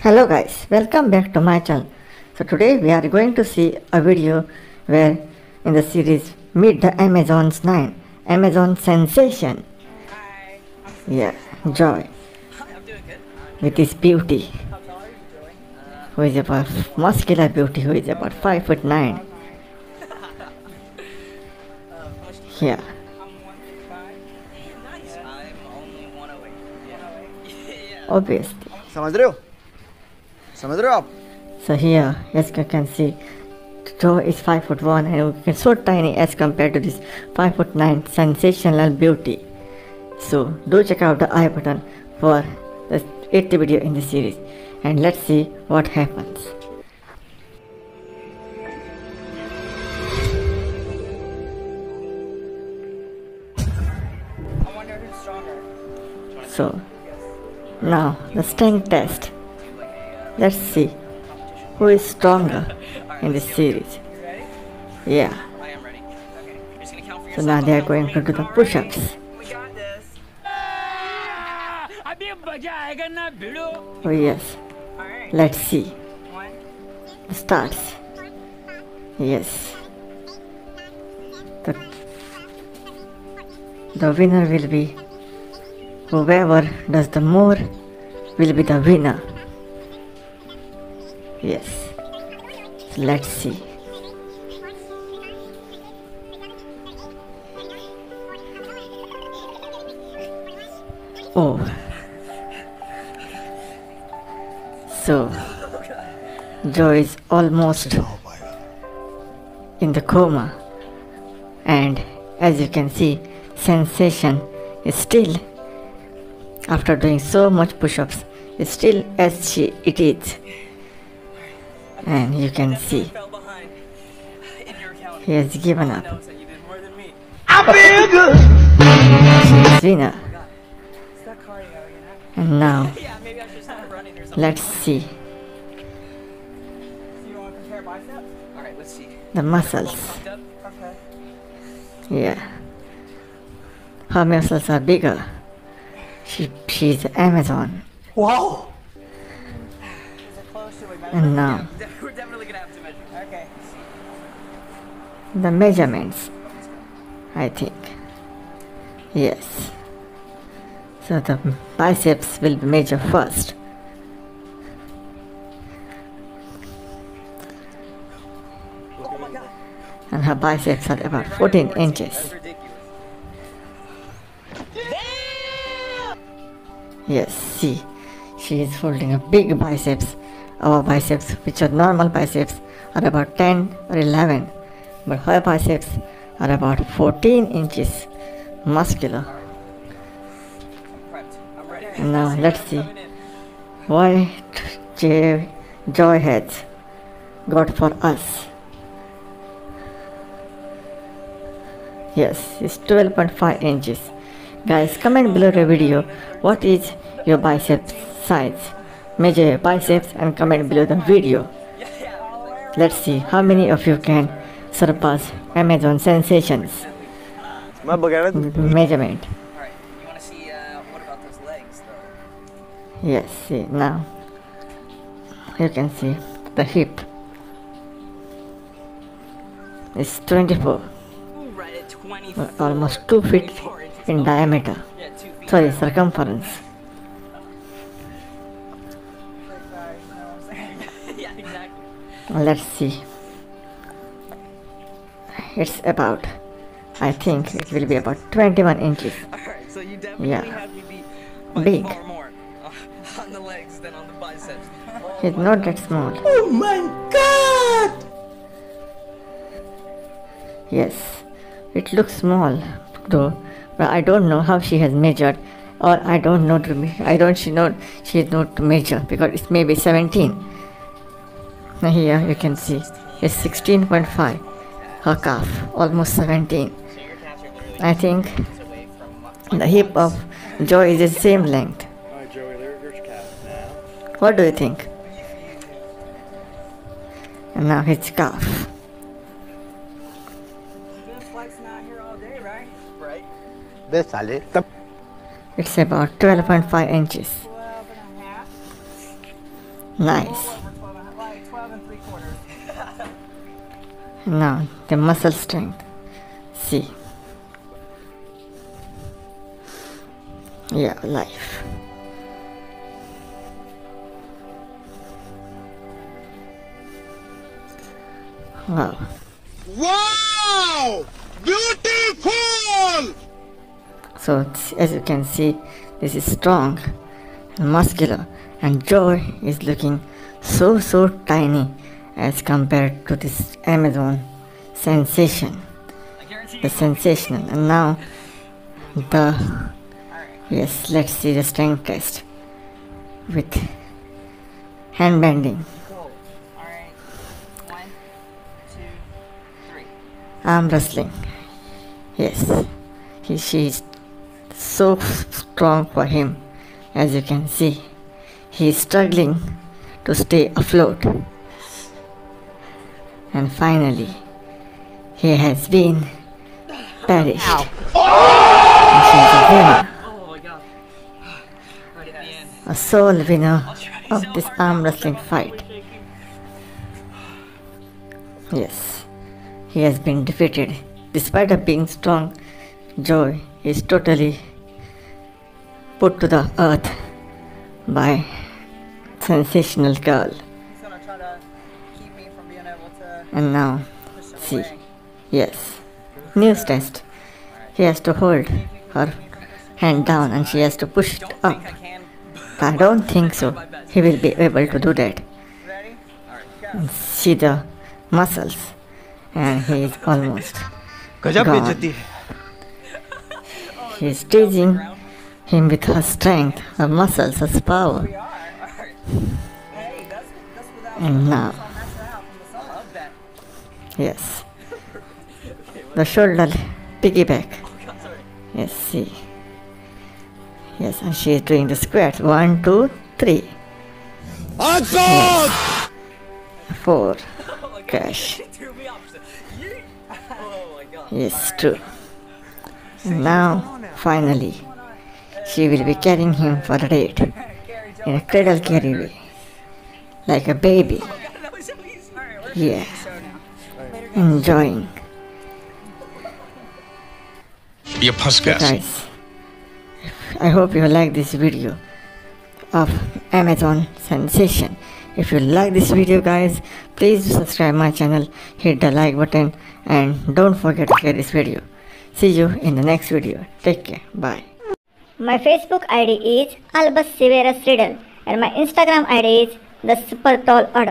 Hello guys, welcome back to my channel. So today we are going to see a video where in the series Meet the Amazons 9, Amazon Sensation. Hi. I'm, Yeah, Joy I'm doing good. with his beauty, How tall are you doing? Uh, who is about muscular beauty, who is about 5 foot 9. uh, much Yeah, I'm 155. Nice. I'm only 108. Yeah. yeah. obviously. समझ रहे हो समझ रहे हो आप So here, as you can see, Joe is 5 foot 1 and it's so tiny as compared to this 5 foot 9 sensational beauty. So do check out the I button for the 8th video in the series and let's see what happens. I wonder who's stronger. So now the strength test. Let's see who is stronger in this series. Yeah. So now they are going to do the push-ups. Oh yes. Let's see. The starts. Yes. The, the winner will be whoever does the more will be the winner. Yes. Let's see. Oh. So, Joe is almost in the coma, and as you can see, sensation is still, after doing so much push-ups, is still as she it is, and you can see he has given up. know? and now let's see the muscles. Yeah. Her muscles are bigger. She she's Amazon. it close? Should we measure? And now Yeah, we're definitely gonna have to measure. Okay. the measurements. I think. Yes. So the biceps will be measured first. Oh my god. And her biceps are about 14 inches. Yes, see, she is holding a big biceps. Our biceps, which are normal biceps, are about 10 or 11, but her biceps are about 14 inches muscular. Now let's see J- Joy has got for us. Yes, it's 12.5 inches. Guys, comment below the video what is your biceps size. Measure your biceps and comment below the video. Let's see how many of you can surpass Amazon sensations. Measurement. Alright, you want to see what about those legs though? Yes, see now. You can see the hip. It's 24. Right 24. Almost 2 feet in diameter. Yeah, feet Sorry, circumference. Exactly. Let's see. It's about, I think it will be about 21 inches. All right. So you definitely Yeah. had me beat by Big. far more uh, on the legs than on the biceps. It's not that small. Oh my god Yes, it looks small though, but I don't know how she has measured, or I don't know to me. I don't she know she is not to measure because it's maybe 17. Here you can see is 16.5. Her calf, almost 17. I think the hip of Joy is the same length. What do you think? And now his calf. It's about 12.5 inches. Nice. Over 12, and- like 12 and 3 quarters. Now the muscle strength. See. Yeah, life. Wow. Wow! Beautiful! So it's- as you can see, this is strong and muscular, and Joy is looking so so tiny as compared to this Amazon sensation, the sensational. And now the yes, let's see the strength test with hand bending, arm wrestling. Yes, he she is so strong for him, as you can see. He is struggling to stay afloat. And finally, he has been perished. And she a winner, Oh my god. Right at the end. a sole winner of this arm wrestling fight. Yes, he has been defeated. Despite of being strong, Joy is totally put to the earth by sensational girl. And now, see, yes, news test. She has to hold her hand down and she has to push it up. I don't think so. He will be able to do that. See the muscles, and he is almost gone. He's teasing him with her strength, her muscles, her power. We are. Alright. Hey, that's, that's without And now, so messing out from the sun. I love that. yes, the shoulder piggyback. God. Yes, see. Yes, and she is doing the squats. One, two, three, Encore! four. Oh my god. Gosh. It threw me off. Yeet. Oh my god. Yes, true. And now, finally, she will be carrying him for a date in a cradle carry way, like a baby. Yeah, enjoying. Your Guys, I hope you like this video of Amazon Sensation. If you like this video guys, please subscribe my channel, hit the like button and don't forget to share this video. See you in the next video. Take care. Bye. My Facebook ID is Albus Severus Riddle and my Instagram ID is the Super Tall Adult.